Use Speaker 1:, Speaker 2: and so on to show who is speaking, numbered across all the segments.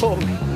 Speaker 1: home.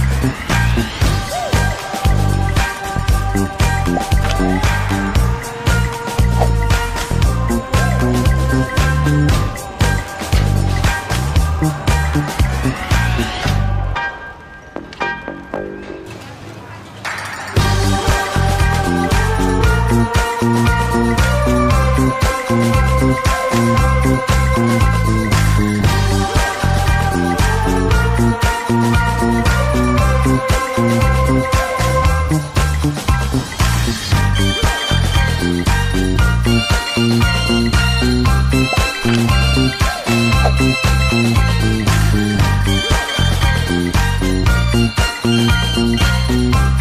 Speaker 1: Bye.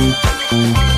Speaker 1: Thank